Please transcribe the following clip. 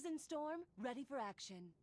Frozen Storm, ready for action.